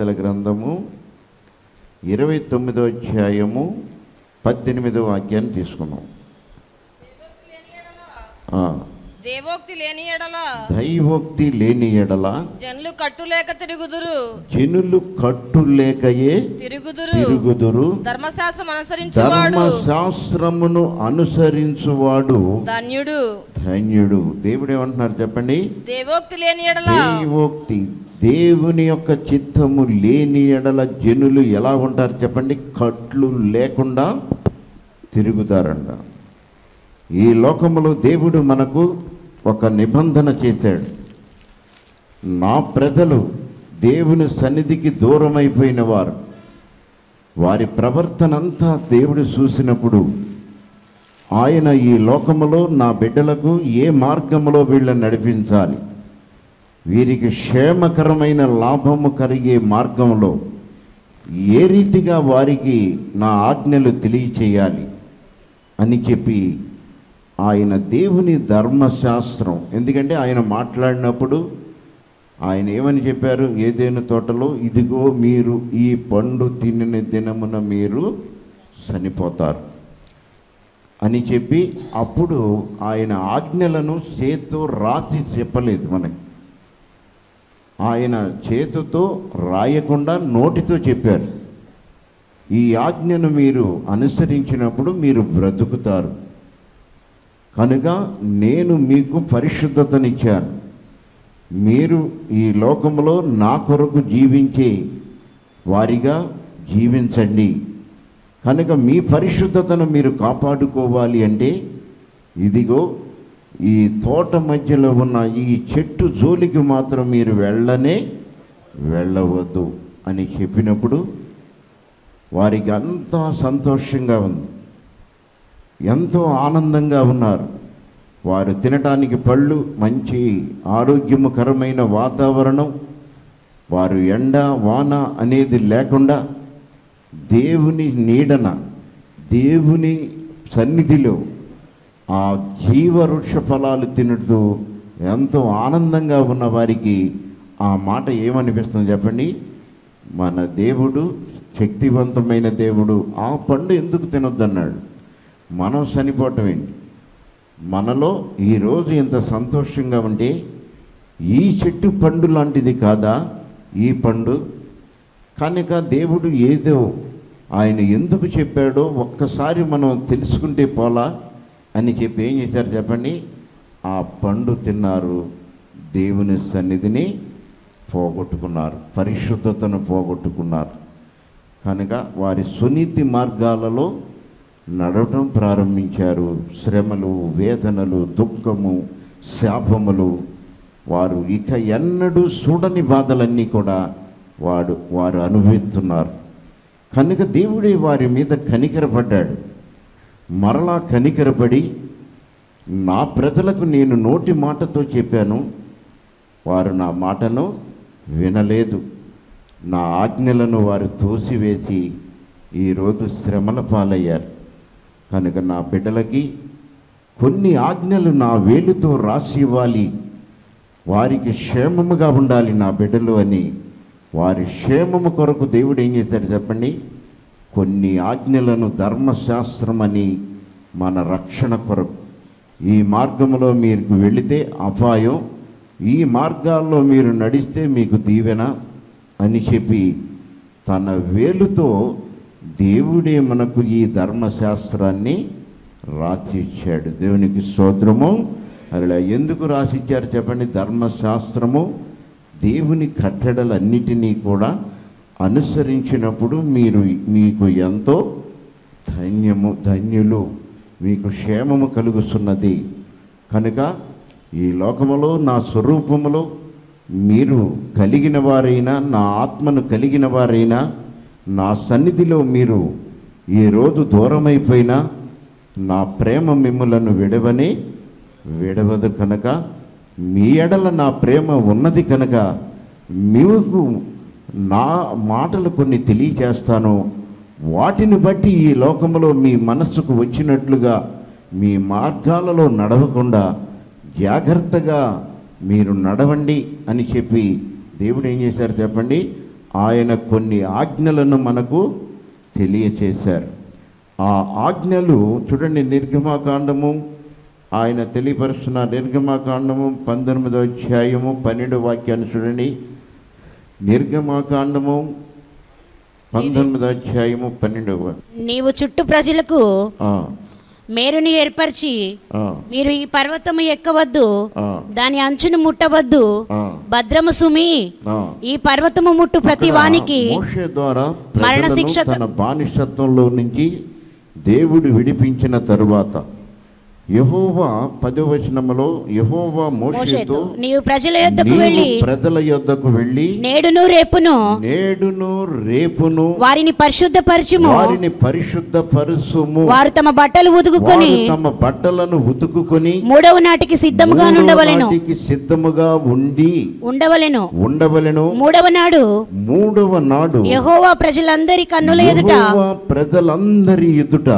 సామెతల గ్రంథము ఇరవై తొమ్మిదో అధ్యాయము పద్దెనిమిదో వాక్యాన్ని తీసుకున్నాం. దేవోక్తి లేని ఎడల. దైవోక్తి లేని ఎడల. జనులు కట్టులేక తిరుగుదురు. జనులు కట్టులేకయే తిరుగుదురు. తిరుగుదురు. ధర్మశాస్త్రం అనుసరించువాడు. ధర్మశాస్త్రమును అనుసరించువాడు. ధన్యుడు. ధన్యుడు. దేవుడు ఏమంటున్నారు చెప్పండి? దేవోక్తి లేని ఎడల. దైవోక్తి. దేవుని యొక్క చిత్తము లేని ఎడల జనులు ఎలా ఉంటారు చెప్పండి? కట్లు లేకుండా తిరుగుతారంట. ఈ లోకములో దేవుడు మనకు ఒక నిబంధన చేశాడు. నా ప్రజలు దేవుని సన్నిధికి దూరమైపోయిన వారు. వారి ప్రవర్తన అంతా దేవుడు చూసినప్పుడు ఆయన ఈ లోకములో నా బిడ్డలకు ఏ మార్గములో వీళ్ళని నడిపించాలి? వీరికి క్షేమకరమైన లాభము కలిగే మార్గంలో ఏ రీతిగా వారికి నా ఆజ్ఞలు తెలియచేయాలి అని చెప్పి ఆయన దేవుని ధర్మశాస్త్రం. ఎందుకంటే ఆయన మాట్లాడినప్పుడు ఆయన ఏమని చెప్పారు? ఏదైనా తోటలో? ఇదిగో మీరు ఈ పండు తినిన దినమున మీరు చనిపోతారు అని చెప్పి అప్పుడు ఆయన ఆజ్ఞలను చేత్తో రాసి చెప్పలేదు మనకి. ఆయన చేతితో రాయకుండా నోటితో చెప్పారు. ఈ ఆజ్ఞను మీరు అనుసరించినప్పుడు మీరు బ్రతుకుతారు. కనుక నేను మీకు పరిశుద్ధతనిచ్చాను. మీరు ఈ లోకంలో నా కొరకు జీవించే వారిగా జీవించండి. కనుక మీ పరిశుద్ధతను మీరు కాపాడుకోవాలి అంటే ఇదిగో ఈ తోట మధ్యలో ఉన్న ఈ చెట్టు జోలికి మాత్రం మీరు వెళ్ళనే వెళ్ళవద్దు అని చెప్పినప్పుడు వారికి అంతా సంతోషంగా ఉంది. ఎంతో ఆనందంగా ఉన్నారు. వారు తినటానికి పళ్ళు మంచి ఆరోగ్యకరమైన వాతావరణం వారు ఎండ వాన అనేది లేకుండా దేవుని నీడన దేవుని సన్నిధిలో ఆ జీవవృక్ష ఫలాలు తినుతూ ఎంతో ఆనందంగా ఉన్న వారికి ఆ మాట ఏమనిపిస్తుంది చెప్పండి? మన దేవుడు శక్తివంతమైన దేవుడు ఆ పండు ఎందుకు తినొద్దన్నాడు? మనం చనిపోవటం ఏంటి? మనలో ఈరోజు ఇంత సంతోషంగా ఉంటే ఈ చెట్టు పండు లాంటిది కాదా? ఈ పండు? కనుక దేవుడు ఏదో ఆయన ఎందుకు చెప్పాడో ఒక్కసారి మనం తెలుసుకుంటే పోలా. అని చెప్పి ఏం చేశారు చెప్పండి? ఆ పండు తిన్నారు. దేవుని సన్నిధిని పోగొట్టుకున్నారు. పరిశుద్ధతను పోగొట్టుకున్నారు. కనుక వారి సునీతి మార్గాలలో నడవటం ప్రారంభించారు. శ్రమలు వేదనలు దుఃఖము శాపములు. వారు ఇక ఎన్నడూ చూడని బాధలన్నీ కూడా వాడు వారు అనుభవిస్తున్నారు. కనుక దేవుడే వారి మీద కనికరపడ్డాడు. మరలా కనికరపడి నా ప్రజలకు నేను నోటి మాటతో చెప్పాను వారు నా మాటను వినలేదు. నా ఆజ్ఞలను వారు తోసివేసి ఈరోజు శ్రమల పాలయ్యారు. కనుక నా బిడ్డలకి కొన్ని ఆజ్ఞలు నా వేలుతో రాసి ఇవ్వాలి. వారికి క్షేమముగా ఉండాలి నా బిడ్డలు అని వారి క్షేమము కొరకు దేవుడు ఏం చేశారు చెప్పండి? కొన్ని ఆజ్ఞలను ధర్మశాస్త్రమని మన రక్షణ కొరకు. ఈ మార్గంలో మీరు వెళితే అపాయం ఈ మార్గాల్లో మీరు నడిస్తే మీకు దీవెన అని చెప్పి తన వేలుతో దేవుడే మనకు ఈ ధర్మశాస్త్రాన్ని రాసిచ్చాడు. దేవునికి స్తోత్రము. అలా ఎందుకు రాసిచ్చారు చెప్పండి? ధర్మశాస్త్రము దేవుని కట్టడలన్నిటినీ కూడా అనుసరించినప్పుడు మీరు మీకు ఎంతో ధన్యము ధన్యులు మీకు క్షేమము కలుగుతున్నది. కనుక ఈ లోకములో నా స్వరూపములో మీరు కలిగిన వారైనా నా ఆత్మను కలిగిన వారైనా నా సన్నిధిలో మీరు ఈరోజు దూరమైపోయినా నా ప్రేమ మిమ్మలను విడవని విడవదు కనుక మీ ఎడల నా ప్రేమ ఉన్నది కనుక మీకు నా మాటలు కొన్ని తెలియచేస్తాను. వాటిని బట్టి ఈ లోకంలో మీ మనస్సుకు వచ్చినట్లుగా మీ మార్గాలలో నడవకుండా జాగ్రత్తగా మీరు నడవండి అని చెప్పి దేవుడు ఏం చేశారు చెప్పండి? ఆయన కొన్ని ఆజ్ఞలను మనకు తెలియచేశారు. ఆ ఆజ్ఞలు చూడండి నిర్గమాకాండము ఆయన తెలియపరుస్తున్న నిర్గమాకాండము పంతొమ్మిదో అధ్యాయము పన్నెండు వాక్యాన్ని చూడండి. నిర్గమాకాండము పంతొమ్మిదో అధ్యాయము పన్నెండవ నీవు చుట్టూ ప్రజలకు మేరుని ఏర్పరిచి మీరు ఈ పర్వతము ఎక్కవద్దు దాని అంచును ముట్టవద్దు భద్రము సుమి. ఈ పర్వతము ముట్టు ప్రతి వానికి ద్వారా మరణ శిక్ష బానిసత్వంలో నుంచి దేవుడు విడిపించిన తరువాత యహోవా పదవచనములో యహోవా మోషేతో నీవు ప్రజల యొద్దకు వెళ్ళి ప్రజల యొద్దకు వెళ్ళి నేడును రేపును నేడును రేపును వారిని పరిశుద్ధపరచుము. వారిని పరిశుద్ధ పరుసుము వారు తమ బట్టలు ఉతుకుకొని తమ బట్టలను ఉతుకుకొని మూడవ నాటికి సిద్ధముగా ఉండవలెను. నాటికి సిద్ధముగా ఉండి ఉండవలెను. ఉండవలెను. మూడవ నాడు మూడవ నాడు యెహోవా ప్రజలందరి కన్నుల ఎదుట ప్రజలందరి ఎదుట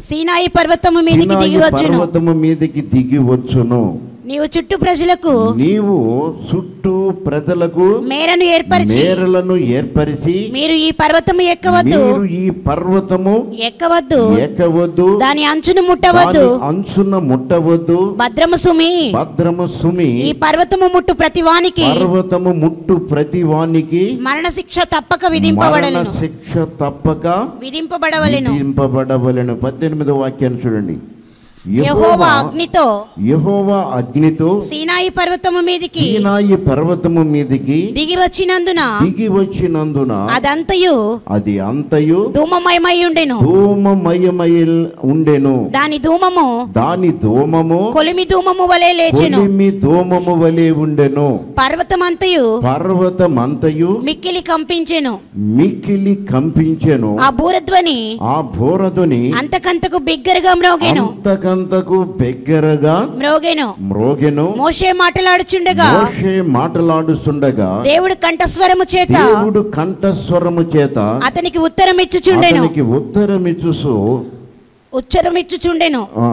సీనాయి పర్వతము మీదికి దిగి వచ్చును పర్వతము మీదకి దిగి వచ్చును నీవు చుట్టూ ప్రజలకు నీవు చుట్టూ ప్రజలకు మేరను ఏర్పరిచి మేరలను ఏర్పరిచి మీరు ఈ పర్వతము ఎక్కవద్దు. మీరు ఈ పర్వతము ఎక్కవద్దు. ఎక్కవద్దు. దాని అంచును ముట్టవద్దు. అంచున ముట్టవద్దు. భద్రము సుమి. భద్రము సుమి. ఈ పర్వతము ముట్టు ప్రతి వానికి. పర్వతము ముట్టు ప్రతి వానికి. మరణ శిక్ష తప్పక విధింపబడలను. శిక్ష తప్పక విధింపబడవలెను. విధింపబడవలెను. పద్దెనిమిదో వాక్యాన్ని చూడండి. యెహోవా అగ్నితో యెహోవా అగ్నితో సీనాయి పర్వతము మీదికి సీనాయి పర్వతము మీదికి దిగి వచ్చినందున దిగి వచ్చినందున అదంతయు అది అంతయు ధూమమయమై ఉండెను. ధూమమయమై ఉండెను. దాని ధూమము దాని ధూమము కొలిమి ధూమము వలె లేచెను. కొలిమి ధూమము వలె ఉండెను. పర్వతమంతయు పర్వతమంతయు మిక్కిలి కంపించెను. మిక్కిలి కంపించెను. ఆ బూరధ్వని ఆ బోరదుని అంతకంతకు బిగ్గరగా మ్రోగెను అంతకంతకు బిగ్గరగా మ్రోగెను. మ్రోగెను. మోషే మాటలాడుచుండగా. మోషే మాటలాడుతుండగా దేవుడు కంఠస్వరము చేత. దేవుడు కంఠస్వరము చేత అతనికి ఉత్తరం ఇచ్చుచుండెను అతనికి ఉత్తరమిచ్చుసు ఉచ్చరం ఇచ్చుచుండెను ఆ,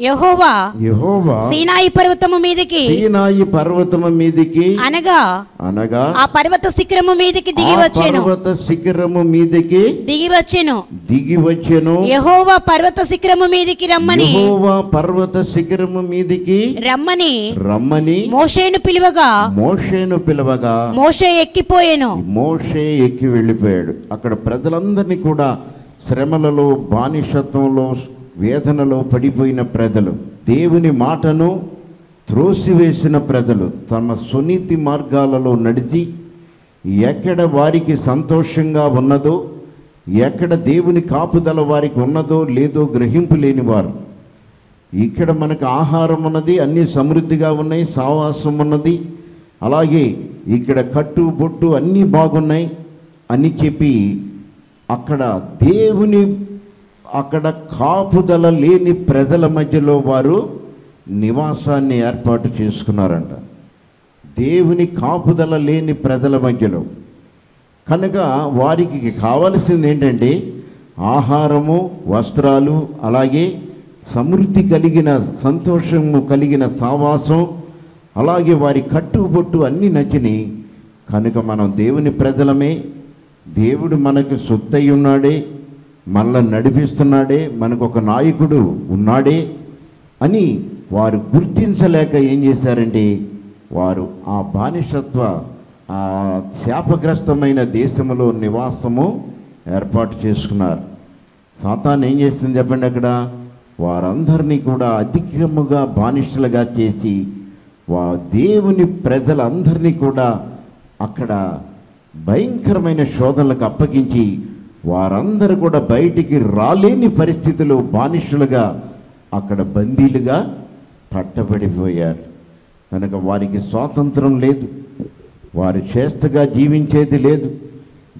యెహోవా యెహోవా సీనాయి పర్వతము మీదికి సీనాయి పర్వతము మీదికి అనగా అనగా ఆ పర్వత శిఖరము మీదికి దిగి వచ్చెను. పర్వత శిఖరము మీదికి దిగి వచ్చెను. దిగి వచ్చెను. యెహోవా పర్వత శిఖరము మీదికి రమ్మని. యెహోవా పర్వత శిఖరము మీదికి రమ్మని. రమ్మని మోషేను పిలువగా. మోషేను పిలవగా. మోషే ఎక్కిపోయెను. మోషే ఎక్కి వెళ్ళిపోయాడు. అక్కడ ప్రజలందరినీ కూడా శ్రమలలో బానిసత్వంలో వేదనలో పడిపోయిన ప్రజలు దేవుని మాటను త్రోసివేసిన ప్రజలు తమ సునీతి మార్గాలలో నడిచి ఎక్కడ వారికి సంతోషంగా ఉన్నదో ఎక్కడ దేవుని కాపుదల వారికి ఉన్నదో లేదో గ్రహింపు లేని వారు. ఇక్కడ మనకు ఆహారం ఉన్నది అన్ని సమృద్ధిగా ఉన్నాయి సావాసం ఉన్నది. అలాగే ఇక్కడ కట్టు బొట్టు అన్నీ బాగున్నాయి అని చెప్పి అక్కడ దేవుని అక్కడ కాపుదల లేని ప్రజల మధ్యలో వారు నివాసాన్ని ఏర్పాటు చేసుకున్నారంట. దేవుని కాపుదల లేని ప్రజల మధ్యలో. కనుక వారికి కావలసింది ఏంటంటే ఆహారము వస్త్రాలు అలాగే సమృద్ధి కలిగిన సంతోషము కలిగిన సావాసం అలాగే వారి కట్టుబొట్టు అన్నీ నచ్చినాయి కనుక మనం దేవుని ప్రజలమే దేవుడు మనకు సొత్తయి ఉన్నాడే మనల్ని నడిపిస్తున్నాడే మనకు ఒక నాయకుడు ఉన్నాడే అని వారు గుర్తించలేక ఏం చేశారండి వారు ఆ బానిసత్వ ఆ శాపగ్రస్తమైన దేశంలో నివాసము ఏర్పాటు చేసుకున్నారు. సాతాన్ ఏం చేస్తుంది చెప్పండి అక్కడ? వారందరినీ కూడా అధికముగా బానిసలుగా చేసి వా దేవుని ప్రజలందరినీ కూడా అక్కడ భయంకరమైన శోధనలకు అప్పగించి వారందరూ కూడా బయటికి రాలేని పరిస్థితిలో బానిసలుగా అక్కడ బందీలుగా పట్టబడిపోయారు. కనుక వారికి స్వాతంత్రం లేదు. వారు చేస్తగా జీవించేది లేదు.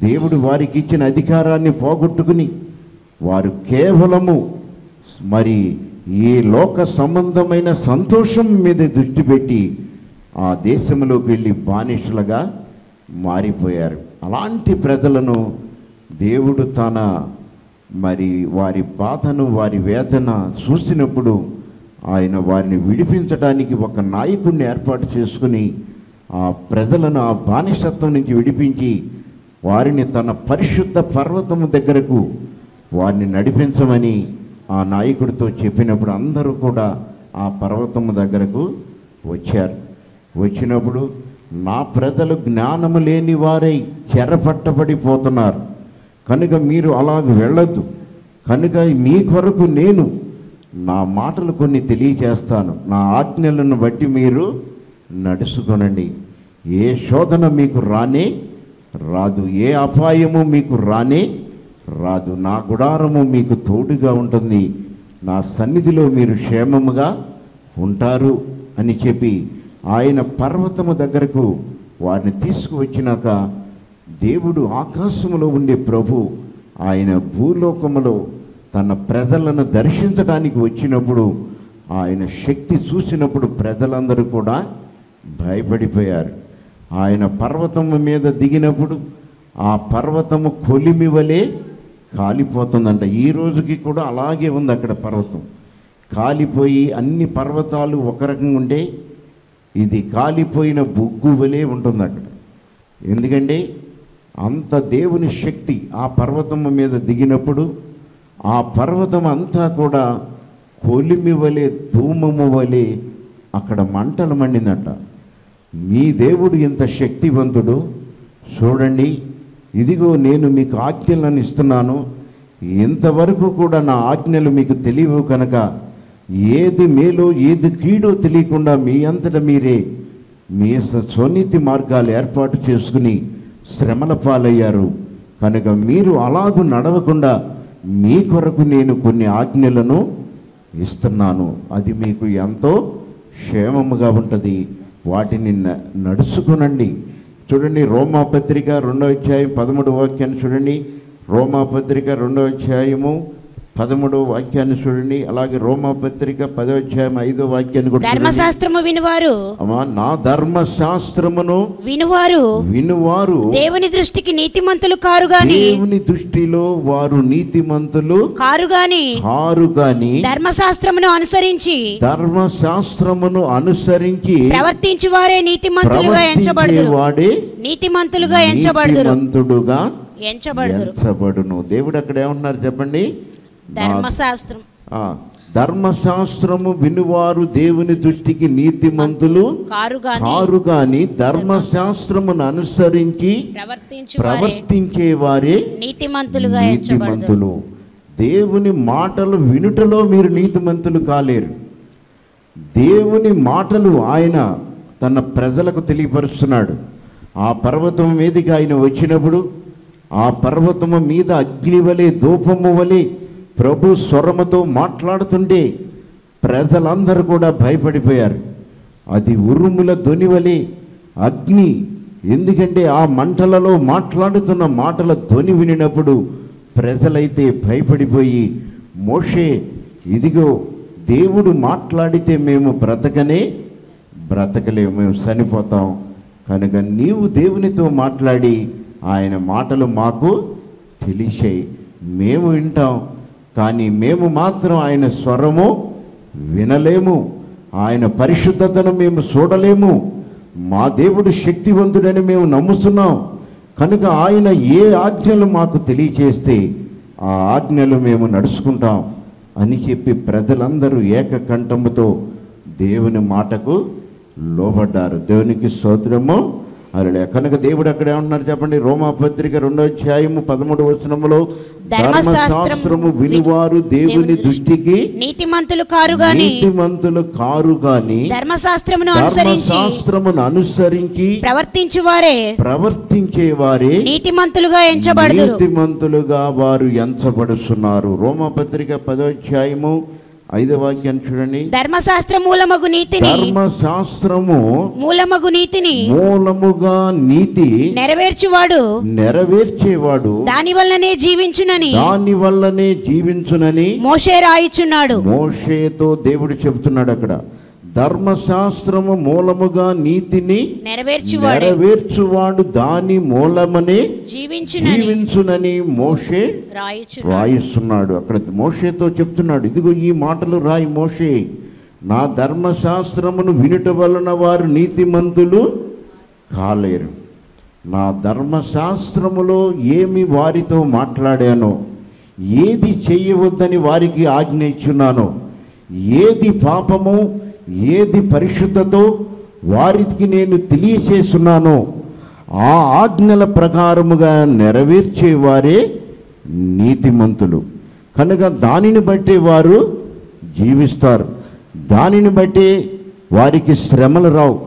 దేవుడు వారికి ఇచ్చిన అధికారాన్ని పోగొట్టుకుని వారు కేవలము మరి ఈ లోక సంబంధమైన సంతోషం మీద దృష్టి పెట్టి ఆ దేశంలోకి వెళ్ళి బానిసలుగా మారిపోయారు. అలాంటి ప్రజలను దేవుడు తన మరి వారి బాధను వారి వేదన చూసినప్పుడు ఆయన వారిని విడిపించడానికి ఒక నాయకుడిని ఏర్పాటు చేసుకుని ఆ ప్రజలను ఆ బానిసత్వం నుంచి విడిపించి వారిని తన పరిశుద్ధ పర్వతము దగ్గరకు వారిని నడిపించమని ఆ నాయకుడితో చెప్పినప్పుడు అందరూ కూడా ఆ పర్వతము దగ్గరకు వచ్చారు. వచ్చినప్పుడు నా ప్రజలు జ్ఞానము లేని వారై చెరపట్టబడిపోతున్నారు. కనుక మీరు అలాగ వెళ్ళొద్దు. కనుక మీ కొరకు నేను నా మాటలు కొన్ని తెలియజేస్తాను నా ఆజ్ఞలను బట్టి మీరు నడుచుకొనండి. ఏ శోధన మీకు రానే రాదు. ఏ అపాయము మీకు రానే రాదు. నా గుడారము మీకు తోడుగా ఉంటుంది. నా సన్నిధిలో మీరు క్షేమముగా ఉంటారు అని చెప్పి ఆయన పర్వతము దగ్గరకు వారిని తీసుకువచ్చినాక దేవుడు ఆకాశంలో ఉండే ప్రభు ఆయన భూలోకములో తన ప్రజలను దర్శించడానికి వచ్చినప్పుడు ఆయన శక్తి చూసినప్పుడు ప్రజలందరూ కూడా భయపడిపోయారు. ఆయన పర్వతము మీద దిగినప్పుడు ఆ పర్వతము కొలిమి వలె కాలిపోతుందంట. ఈ రోజుకి కూడా అలాగే ఉంది అక్కడ పర్వతం. కాలిపోయి అన్ని పర్వతాలు ఒక రకంగా ఉంటే ఇది కాలిపోయిన బొగ్గు వలె ఉంటుంది అక్కడ ఎందుకంటే అంత దేవుని శక్తి ఆ పర్వతము మీద దిగినప్పుడు ఆ పర్వతం అంతా కూడా కొలిమి వలె ధూమము వలె అక్కడ మంటలు మండిందట మీ దేవుడు ఇంత శక్తివంతుడు. చూడండి ఇదిగో నేను మీకు ఆజ్ఞలను ఇస్తున్నాను. ఇంతవరకు కూడా నా ఆజ్ఞలు మీకు తెలియవు కనుక ఏది మేలో ఏది కీడో తెలియకుండా మీ అంతట మీరే మీ స- స్వనీతి మార్గాలు ఏర్పాటు చేసుకుని శ్రమల పాలయ్యారు. కనుక మీరు అలాగూ నడవకుండా మీ కొరకు నేను కొన్ని ఆజ్ఞలను ఇస్తున్నాను. అది మీకు ఎంతో క్షేమముగా ఉంటుంది. వాటిని న- నడుచుకునండి. చూడండి రోమాపత్రిక రెండో అధ్యాయం పదమూడు వాక్యాన్ని చూడండి. రోమాపత్రిక రెండో అధ్యాయము పదమూడో వాక్యాన్ని చూడండి. అలాగే రోమా పత్రిక పదో అధ్యాయం ఐదో వాక్యాన్ని కూడా. ధర్మశాస్త్రము వినువారు. అమ్మా నా ధర్మశాస్త్రమును వినువారు. వినువారు. దేవుని దృష్టికి నీతిమంతులు కారు గాని. దేవుని దృష్టిలో వారు నీతిమంతులు కారు గాని. కారు గాని. ధర్మశాస్త్రమును అనుసరించి. ధర్మశాస్త్రమును అనుసరించి ప్రవర్తించు వారే నీతిమంతులుగా ఎంచబడుదురు. వాడే నీతిమంతులుగా ఎంచబడుదురు. ఎంచబడును. దేవుడు అక్కడ ఏమంటున్నారు చెప్పండి? ధర్మశాస్త్రం. ధర్మశాస్త్రము వినువారు దేవుని దృష్టికి నీతిమంతులు. కారు గాని కారు గాని ధర్మశాస్త్రమును అనుసరించి ప్రవర్తించు వారే నీతిమంతులుగా నీతిమంతులు. దేవుని మాటలు వినుటలో మీరు నీతిమంతులు కాలేరు. దేవుని మాటలు ఆయన తన ప్రజలకు తెలియపరుస్తున్నాడు. ఆ పర్వతం మీదకి ఆయన వచ్చినప్పుడు ఆ పర్వతము మీద అగ్ని వలె ధూపము వలె ప్రభు స్వరముతో మాట్లాడుతుంటే ప్రజలందరూ కూడా భయపడిపోయారు. అది ఉరుముల ధ్వనివలి అగ్ని. ఎందుకంటే ఆ మంటలలో మాట్లాడుతున్న మాటల ధ్వని వినినప్పుడు ప్రజలైతే భయపడిపోయి మోషే ఇదిగో దేవుడు మాట్లాడితే మేము బ్రతకనే బ్రతకలేము మేము చనిపోతాం. కనుక నీవు దేవునితో మాట్లాడి ఆయన మాటలు మాకు తెలిసాయి మేము వింటాం. కానీ మేము మాత్రం ఆయన స్వరము వినలేము. ఆయన పరిశుద్ధతను మేము చూడలేము. మా దేవుడు శక్తివంతుడని మేము నమ్ముతున్నాం. కనుక ఆయన ఏ ఆజ్ఞలు మాకు తెలియచేస్తే ఆ ఆజ్ఞలు మేము నడుచుకుంటాం అని చెప్పి ప్రజలందరూ ఏకకంఠముతో దేవుని మాటకు లోబడ్డారు. దేవునికి స్తోత్రము. అలా కనుక దేవుడు అక్కడ ఏమన్నారు చెప్పండి. రోమా పత్రిక రెండో అధ్యాయము పదమూడు వచనములో ధర్మశాస్త్రము వినువారు దేవుని దృష్టికి నీతిమంతులు కారు గాని నీతిమంతులు కారు గాని ధర్మశాస్త్రమును అనుసరించి ధర్మశాస్త్రమును అనుసరించి ప్రవర్తించు వారే ప్రవర్తించే వారే నీతిమంతులుగా ఎంచబడుదురు. నీతిమంతులుగా వారు ఎంచబడుతున్నారు. రోమపత్రిక పదోధ్యాయము ఐదో వాక్యాన్ని చూడండి. ధర్మశాస్త్ర మూలమగు నీతిని ధర్మశాస్త్రము మూలమగు నీతిని మూలముగా నీతి నెరవేర్చువాడు. నెరవేర్చేవాడు. దాని వల్లనే జీవించునని దాని వల్లనే జీవించునని మోషే రాయిచున్నాడు. మోషేతో దేవుడు చెబుతున్నాడు అక్కడ. ధర్మశాస్త్రము మూలముగా నీతిని నెరవేర్చువాడే. నెరవేర్చువాడు దాని మూలమనే జీవించునని మోషే రాయిస్తున్నాడు. అక్కడ మోషేతో చెప్తున్నాడు ఇదిగో ఈ మాటలు రాయి మోషే. నా ధర్మశాస్త్రమును వినుట వలన వారు నీతిమంతులు కాలేరు. నా ధర్మశాస్త్రములో ఏమి వారితో మాట్లాడానో ఏది చేయవద్దని వారికి ఆజ్ఞ ఇచ్చున్నానో ఏది పాపము ఏది పరిశుద్ధతో వారికి నేను తెలియచేస్తున్నానో ఆ ఆజ్ఞల ప్రకారముగా నెరవేర్చేవారే నీతిమంతులు. కనుక దానిని బట్టి వారు జీవిస్తారు. దానిని బట్టి వారికి శ్రమలు రావు.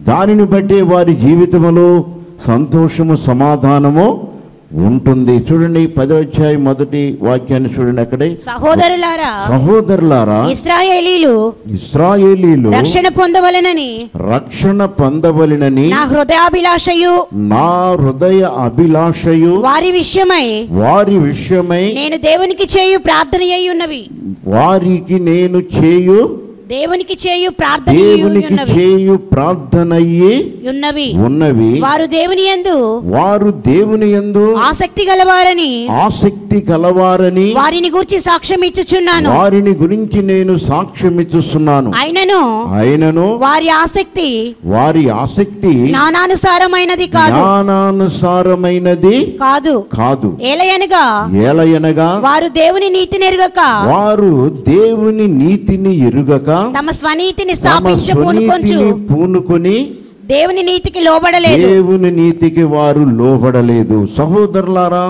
దానిని బట్టి వారి జీవితంలో సంతోషము సమాధానము ఉంటుంది. చూడండి పదో అధ్యాయం మొదటి వాక్యాన్ని చూడండి అక్కడే. సహోదరులారా సహోదరులారా ఇస్రాయేలీలు ఇస్రాయేలీలు రక్షణ పొందవలెనని. రక్షణ పొందవలెనని నా హృదయాభిలాషయు. నా హృదయ అభిలాషయు వారి విషయమై వారి విషయమై నేను దేవునికి చేయు ప్రార్థన అయి ఉన్నవి వారికి నేను చేయు దేవునికి చేయు ప్రార్థన దేవునికి చేయు ప్రార్థనయ్యి ఉన్నవి. ఉన్నవి. వారు దేవుని యందు వారు దేవుని యందు ఆసక్తి గలవారని ఆసక్తి కలవారని వారిని గూర్చి సాక్ష్యం ఇచ్చుచున్నాను. వారిని గురించి నేను సాక్ష్యమిచ్చుస్తున్నాను అయినను అయినను వారి ఆసక్తి వారి ఆసక్తి జ్ఞానానుసారమైనది కాదు. జ్ఞానానుసారమైనది కాదు. కాదు. ఏలయనగా ఏలయనగా వారు దేవుని నీతి నెరుగక వారు దేవుని నీతిని ఎరుగక తమ స్వనీతిని స్థాపించ పూనుకొంచు. పూనుకొని దేవుని నీతికి లోబడలేదు. దేవుని నీతికి వారు లోబడలేదు. సహోదరులారా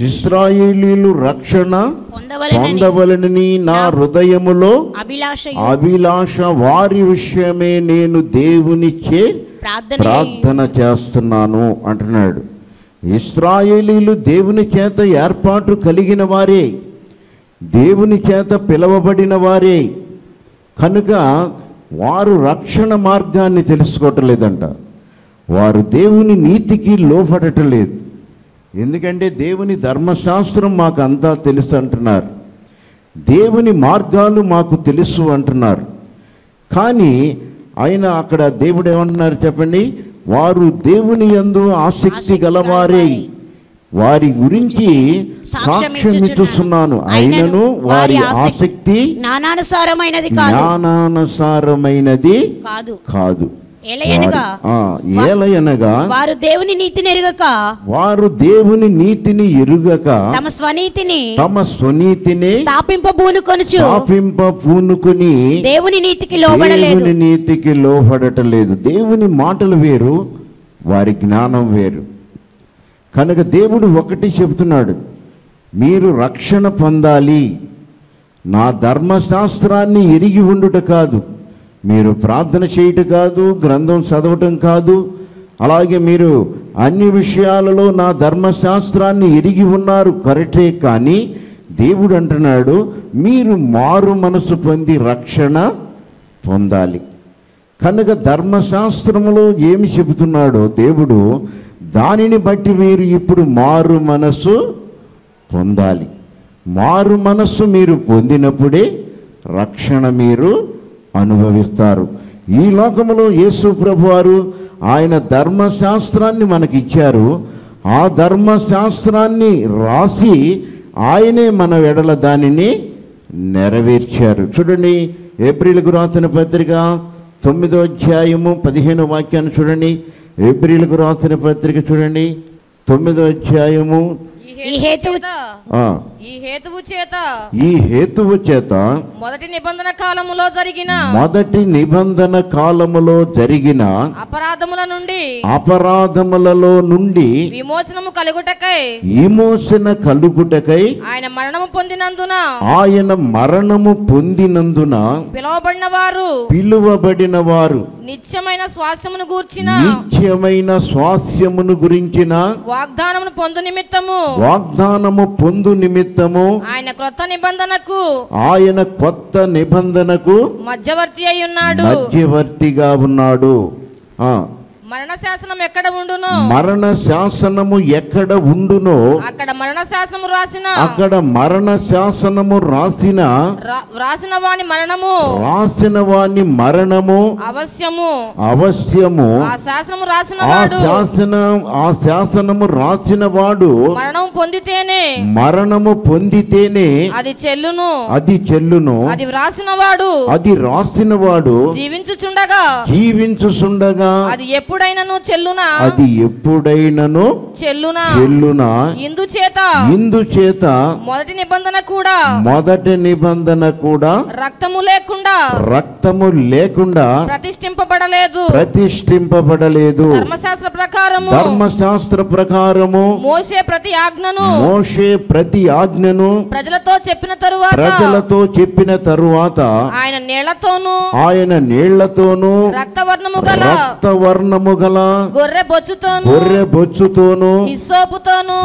ఇస్రాయేలీలు రక్షణ పొందవలెనని నా హృదయములో అభిలాష అభిలాష వారి విషయమే నేను దేవునిచ్చే ప్రార్థన చేస్తున్నాను అంటున్నాడు. ఇస్రాయేలీలు దేవుని చేత ఏర్పాటు కలిగిన వారే దేవుని చేత పిలవబడిన వారే కనుక వారు రక్షణ మార్గాన్ని తెలుసుకోవటలేదంట వారు దేవుని నీతికి లోపడటలేదు ఎందుకంటే దేవుని ధర్మశాస్త్రం మాకు అంతా తెలుసు అంటున్నారు. దేవుని మార్గాలు మాకు తెలుసు అంటున్నారు. కానీ ఆయన అక్కడ దేవుడు ఏమంటున్నారు చెప్పండి? వారు దేవుని యందు ఆసక్తి గలవారే. వారి గురించి సాక్ష్యం సాక్ష్యం ఇచ్చుతున్నాను అయినను వారి ఆసక్తి జ్ఞానానుసారమైనది కాదు. జ్ఞానానుసారమైనది కాదు. కాదు. ఏలయనగా వారి- దేవుని నీతి నెరుగక వారు దేవుని నీతిని ఎరుగక తమ స్వనీతిని తమ స్వనీతిని స్థాపింపబూను కొనుచు స్థాపింప పూనుకుని దేవుని నీతికి లోబడలేదు. దేవుని నీతికి లోబడటలేదు. దేవుని మాటలు వేరు వారి జ్ఞానం వేరు. కనుక దేవుడు ఒకటి చెబుతున్నాడు మీరు రక్షణ పొందాలి. నా ధర్మశాస్త్రాన్ని ఎరిగి ఉండుట కాదు మీరు ప్రార్థన చేయుట కాదు గ్రంథం చదవటం కాదు అలాగే మీరు అన్ని విషయాలలో నా ధర్మశాస్త్రాన్ని ఎరిగి ఉన్నారు కరెక్టే కానీ దేవుడు అంటున్నాడు మీరు మారు మనసు పొంది రక్షణ పొందాలి. కనుక ధర్మశాస్త్రములో ఏమి చెబుతున్నాడో దేవుడు దానిని బట్టి మీరు ఇప్పుడు మారు మనసు పొందాలి. మారు మనస్సు మీరు పొందినప్పుడే రక్షణ మీరు అనుభవిస్తారు. ఈ లోకములో యేసు ప్రభువారు ఆయన ధర్మశాస్త్రాన్ని మనకిచ్చారు. ఆ ధర్మశాస్త్రాన్ని రాసి ఆయనే మన వెడల దానిని నెరవేర్చారు. చూడండి ఏప్రిల్కు రాసిన పత్రిక తొమ్మిదో అధ్యాయము పదిహేను వాక్యాన్ని చూడండి. ఏప్రిల్కు రాసిన పత్రిక చూడండి. తొమ్మిదో అధ్యాయము ఈ హేతువు- చేత. ఆ, ఈ హేతువు చేత. ఈ హేతువు చేత మొదటి నిబంధన కాలములో జరిగిన మొదటి నిబంధన కాలములో జరిగిన అపరాధముల నుండి అపరాధములలో నుండి విమోచనము కలుగుటకై విమోచన కలుగుటకై ఆయన మరణము పొందినందున ఆయన మరణము పొందినందున పిలువబడిన వారు పిలువబడిన వారు నిత్యమైన స్వాస్థ్యమును గూర్చిన నిత్యమైన స్వాస్యమును గురించిన వాగ్దానమును పొందు నిమిత్తము వాగ్దానము పొందు నిమిత్తము ఆయన క్రొత్త నిబంధనకు ఆయన కొత్త నిబంధనకు మధ్యవర్తి అయి ఉన్నాడు. మధ్యవర్తిగా ఉన్నాడు. ఆ మరణ శాసనం ఎక్కడ ఉండునో? మరణ శాసనము ఎక్కడ ఉండునో అక్కడ మరణ శాసనము రాసిన? అక్కడ మరణ శాసనము రాసిన రా- వ్రాసిన వాని మరణము? రాసిన వాని మరణము అవశ్యము? అవశ్యము. ఆ శాసనము రాసిన ఆ శాసన ఆ శాసనము రాసిన వాడు మరణం పొందితేనే? మరణము పొందితేనే అది చెల్లును. అది చెల్లును. అది వ్రాసిన వాడు? అది రాసిన వాడు. జీవించుచుండగా? జీవించుచుండగా. అది ఎప్పుడు ఎప్పుడైనను చెల్లునా? అది ఎప్పుడైనను చెల్లునా? చెల్లున? ఇందుచేత? ఇందుచేత మొదటి నిబంధన కూడా? మొదటి నిబంధన కూడా రక్తము లేకుండా? రక్తము లేకుండా ప్రతిష్ఠింపబడలేదు? ప్రతిష్ఠింపబడలేదు. ధర్మశాస్త్ర ప్రకారము? ధర్మశాస్త్ర ప్రకారము మోసే ప్రతి ఆజ్ఞను? మోషే ప్రతి ఆజ్ఞను ప్రజలతో చెప్పిన తరువాత? ప్రజలతో చెప్పిన తరువాత ఆయన నీళ్ళతోనూ? ఆయన నీళ్ళతోనూ రక్తవర్ణము గల? రక్తవర్ణము గల గొర్రె బొచ్చుతోను గొర్రె బొచ్చుతోను హిస్సోపుతోను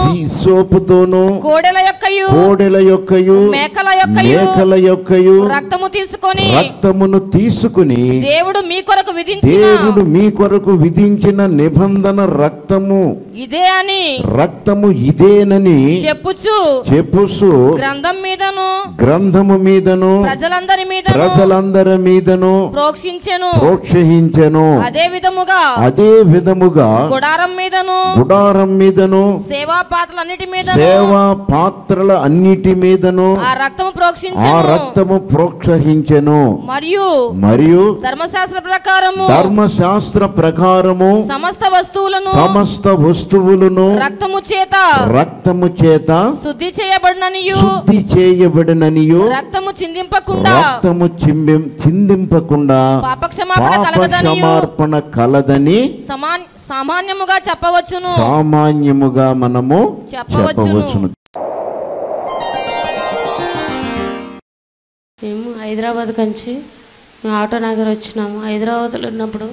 సోపుతోను కోడెల యొక్కయు కోడెల యొక్కయు మేకల యొక్కయు మేకల యొక్కయు రక్తము తీసుకొని రక్తమును తీసుకుని దేవుడు మీ కొరకు విధించిన దేవుడు మీ కొరకు విధించిన నిబంధన రక్తము. ఇదే అని రక్తము ఇదేనని చెప్పుచు చెప్పుసు గ్రంథం మీదను గ్రంథము మీదను ప్రజలందరి మీదను ప్రజలందరి మీదను ప్రోక్షించెను. ప్రోక్షహించెను. అదే విధముగా అదే విధముగా గుడారం మీదను గుడారం మీదను సేవా పాత్రలన్నిటి మీదను సేవా పాత్రల అన్నిటి మీదను ఆ రక్తము ఆ ప్రోక్షించెను రక్తము ప్రోక్షహించెను. మరియు మరియు ధర్మశాస్త్ర ప్రకారము ధర్మశాస్త్ర ప్రకారము సమస్త వస్తువులను సమస్త వస్తువులను రక్తము చేత రక్తము చేత శుద్ధి చేయబడిననియు శుద్ధి చేయబడిననియు రక్తము చిందింపకుండా రక్తము చిందింపకుండా పాపక్షమాపణ కలదని సామాన్యముగా చెప్పవచ్చును. సామాన్యముగా మనము చెప్పవచ్చును. మేము హైదరాబాద్ కంచి మేము ఆటో నగర్ వచ్చినాము. హైదరాబాద్లో ఉన్నప్పుడు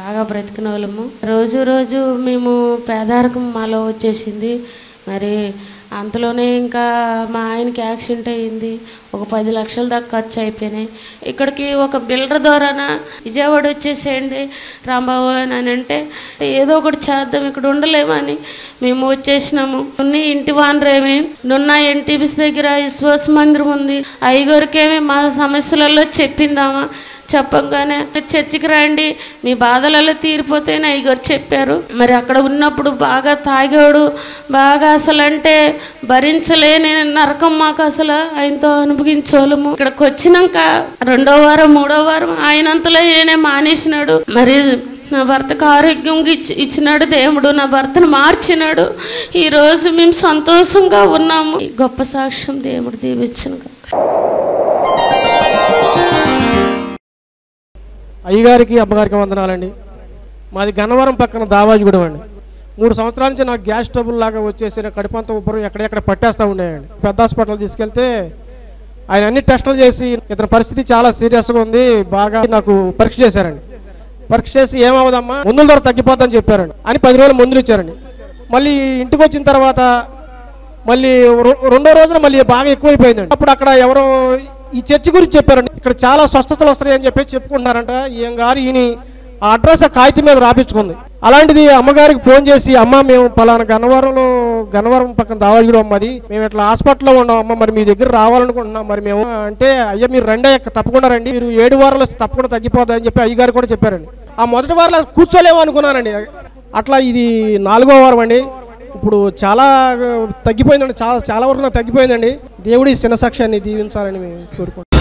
బాగా బ్రతికిన వాళ్ళము రోజు రోజు మేము పేదరికం మాలో వచ్చేసింది. మరి అంతలోనే ఇంకా మా ఆయనకి యాక్సిడెంట్ అయ్యింది. ఒక పది లక్షల దాకా ఖర్చు అయిపోయినాయి. ఇక్కడికి ఒక బిల్డర్ ద్వారాన విజయవాడ వచ్చేసేయండి రాంబాబు అని అని అంటే ఏదో ఒకటి చేద్దాం ఇక్కడ ఉండలేమని మేము వచ్చేసినాము. కొన్ని ఇంటి వానరేమి నున్న ఎన్టీపీస్ దగ్గర విశ్వాస మందిరం ఉంది. ఐగోరికేమి మా సమస్యలలో చెప్పిందామా? చెప్పగానే చర్చికి రండి మీ బాధలలో తీరిపోతేనే అయ్యగారు చెప్పారు. మరి అక్కడ ఉన్నప్పుడు బాగా తాగాడు బాగా అసలు అంటే భరించలేని నరకం మాకు అసలు ఆయనతో అనుభవించోళము ఇక్కడికి వచ్చినాక రెండో వారం మూడో వారం ఆయనంతలో ఈయనే మానేసినాడు. మరి నా భర్తకు ఆరోగ్యం ఇచ్చి ఇచ్చినాడు దేవుడు నా భర్తను మార్చినాడు. ఈరోజు మేము సంతోషంగా ఉన్నాము. గొప్ప సాక్ష్యం దేవుడు దీవించను అయ్యగారికి అమ్మగారికి వందనాలండి. మాది గన్నవరం పక్కన దావాజిగూడెం అండి. మూడు సంవత్సరాల నుంచి నాకు గ్యాస్ ట్రబుల్ లాగా వచ్చేసి కడుపంత ఉబ్బరం ఎక్కడెక్కడ పట్టేస్తూ ఉండేయండి. పెద్ద హాస్పిటల్ తీసుకెళ్తే ఆయన అన్ని టెస్టులు చేసి ఇతని పరిస్థితి చాలా సీరియస్గా ఉంది బాగా నాకు పరీక్ష చేశారండి. పరీక్ష చేసి ఏమవుదమ్మా మందుల ధర తగ్గిపోద్దని చెప్పారండి. అని పది రోజులు మందులు ఇచ్చారండి. మళ్ళీ ఇంటికి వచ్చిన తర్వాత మళ్ళీ రెండో రోజున మళ్ళీ బాగా ఎక్కువైపోయిందండి. అప్పుడు అక్కడ ఎవరో ఈ చర్చి గురించి చెప్పారండి ఇక్కడ చాలా స్వస్థతలు వస్తాయి అని చెప్పి చెప్పుకుంటున్నారంట. ఈయన గారు ఈయన ఆ అడ్రస్ ఆ కాగితం మీద రాపించుకుంది. అలాంటిది అమ్మగారికి ఫోన్ చేసి అమ్మ మేము పలానా గన్నవరంలో గన్నవరం పక్కన దావాజీలో అమ్మది మేము ఇట్లా హాస్పిటల్లో ఉన్నాం. అమ్మ మరి మీ దగ్గర రావాలనుకుంటున్నాం. మరి మేము అంటే అయ్యా మీరు రెండే తప్పకుండా రండి. మీరు ఏడు వారాలు తప్పకుండా తగ్గిపోతుంది అని చెప్పి అయ్యగారు కూడా చెప్పారండి. ఆ మొదటి వారంలో కూర్చోలేము అనుకున్నానండి అట్లా ఇది నాలుగో వారం అండి. ఇప్పుడు చాలా తగ్గిపోయిందండి చాలా చాలా వరకు నాకు తగ్గిపోయిందండి. దేవుడి చిన్న సాక్ష్యాన్ని దీవించాలని మేము కోరుకుంటున్నాం.